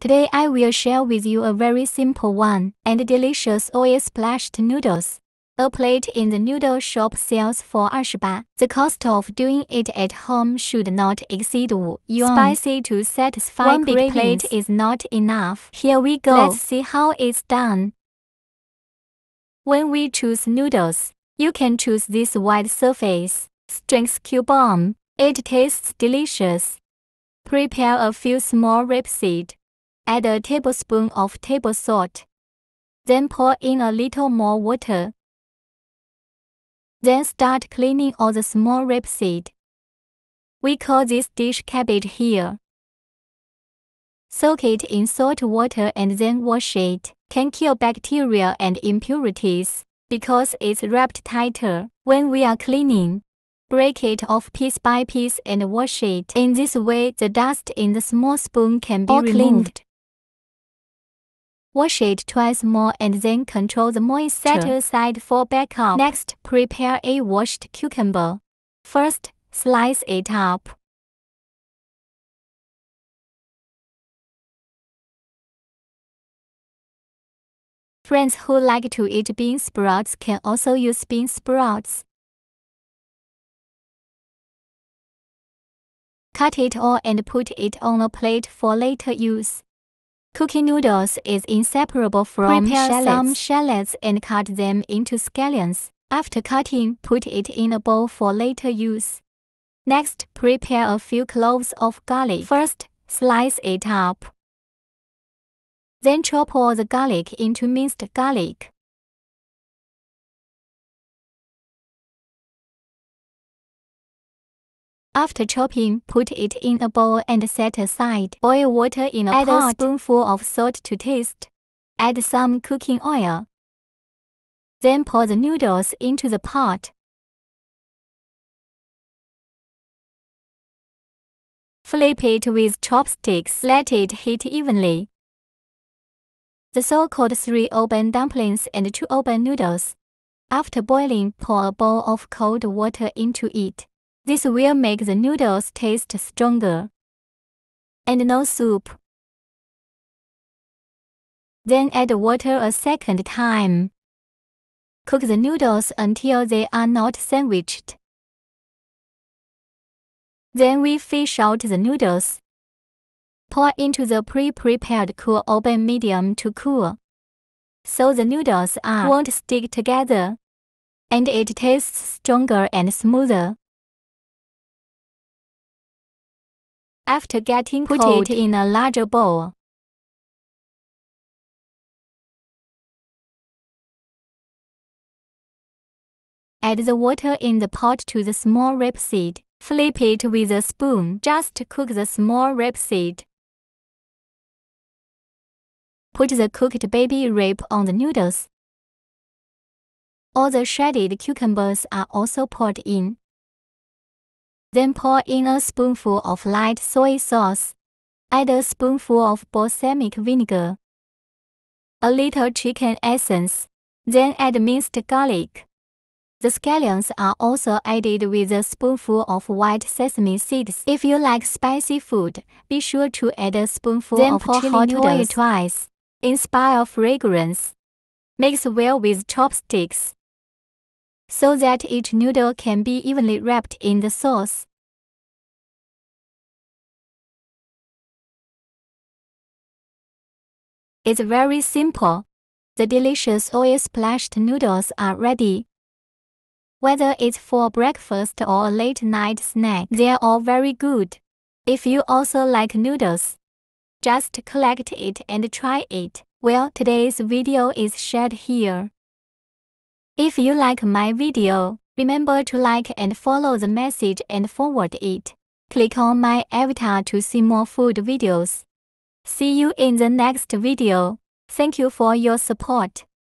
Today I will share with you a very simple one and delicious oil splashed noodles. A plate in the noodle shop sells for 28. The cost of doing it at home should not exceed 5 yuan. Spicy to satisfy One big cravings. plate is not enough. Here we go. Let's see how it's done. When we choose noodles, you can choose this white surface, strength cube bomb. It tastes delicious. Prepare a few small rapeseed. Add a tablespoon of table salt. Then pour in a little more water. Then start cleaning all the small rapeseed. We call this dish cabbage here. Soak it in salt water and then wash it. Can kill bacteria and impurities because it's wrapped tighter. When we are cleaning, break it off piece by piece and wash it. In this way, the dust in the small spoon can be removed. Cleaned. Wash it twice more and then control the moist Set aside for backup. Next, prepare a washed cucumber. First, slice it up. Friends who like to eat bean sprouts can also use bean sprouts. Cut it all and put it on a plate for later use. Cooking noodles is inseparable from Prepare shallots. some shallots and cut them into scallions. After cutting, put it in a bowl for later use. Next, prepare a few cloves of garlic. First, slice it up. Then chop all the garlic into minced garlic. After chopping, put it in a bowl and set aside. Boil water in a Add pot. Add a spoonful of salt to taste. Add some cooking oil. Then pour the noodles into the pot. Flip it with chopsticks. Let it heat evenly. The so-called three open dumplings and two open noodles. After boiling, pour a bowl of cold water into it. This will make the noodles taste stronger. And no soup. Then add water a second time. Cook the noodles until they are not sandwiched. Then we fish out the noodles. Pour into the pre-prepared cool open medium to cool. So the noodles are won't stick together. And it tastes stronger and smoother. After getting Put cold, it in a larger bowl. Add the water in the pot to the small rapeseed. Flip it with a spoon. Just cook the small rapeseed. Put the cooked baby rape on the noodles. All the shredded cucumbers are also poured in. Then pour in a spoonful of light soy sauce. Add a spoonful of balsamic vinegar. A little chicken essence. Then add minced garlic. The scallions are also added with a spoonful of white sesame seeds. If you like spicy food, be sure to add a spoonful then of pour chili hot oil twice. Inspire fragrance. Mix well with chopsticks so that each noodle can be evenly wrapped in the sauce. It's very simple. The delicious oil splashed noodles are ready. Whether it's for breakfast or a late night snack, they're all very good. If you also like noodles, just collect it and try it. Well, today's video is shared here. If you like my video, remember to like and follow the message and forward it. Click on my avatar to see more food videos. See you in the next video. Thank you for your support.